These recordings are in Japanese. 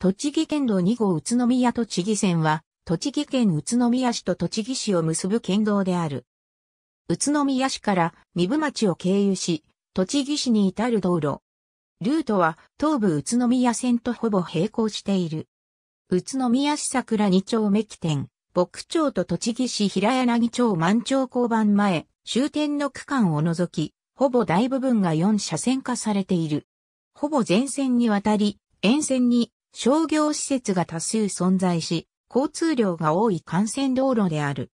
栃木県道2号宇都宮栃木線は、栃木県宇都宮市と栃木市を結ぶ県道である。宇都宮市から三部町を経由し、栃木市に至る道路。ルートは東武宇都宮線とほぼ並行している。宇都宮市桜二丁目起点、牧町と栃木市平柳町満町交番前、終点の区間を除き、ほぼ大部分が4車線化されている。ほぼ全線にわたり、沿線に商業施設が多数存在し、交通量が多い幹線道路である。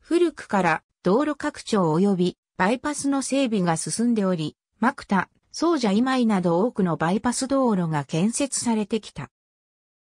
古くから道路拡張及びバイパスの整備が進んでおり、マクタ、総社今井など多くのバイパス道路が建設されてきた。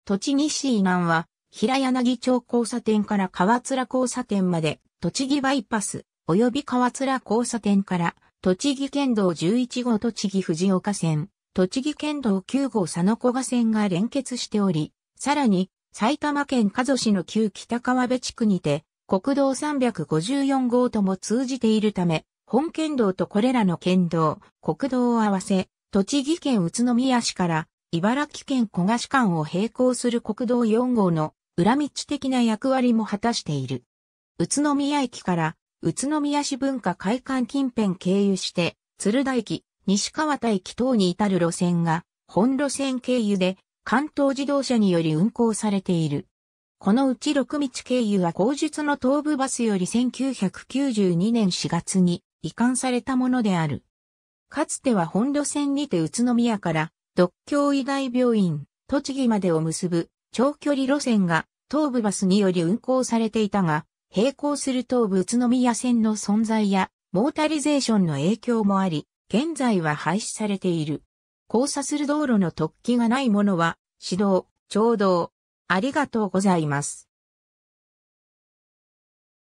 栃木市南は、平柳町交差点から川面交差点まで、栃木バイパス、及び川面交差点から、栃木県道11号栃木藤岡線、栃木県道9号佐野古賀線が連結しており、さらに、埼玉県加須市の旧北川辺地区にて、国道354号とも通じているため、本県道とこれらの県道、国道を合わせ、栃木県宇都宮市から茨城県古河市間を並行する国道4号の裏道的な役割も果たしている。宇都宮駅から宇都宮市文化会館近辺経由して、鶴田駅、西川田駅等に至る路線が本路線経由で関東自動車により運行されている。このうち6道経由は後述の東部バスより1992年4月に移管されたものである。かつては本路線にて宇都宮から独協医大病院、栃木までを結ぶ長距離路線が東部バスにより運行されていたが、並行する東武宇都宮線の存在やモータリゼーションの影響もあり、現在は廃止されている。交差する道路の突起がないものは、指導、聴導、ありがとうございます。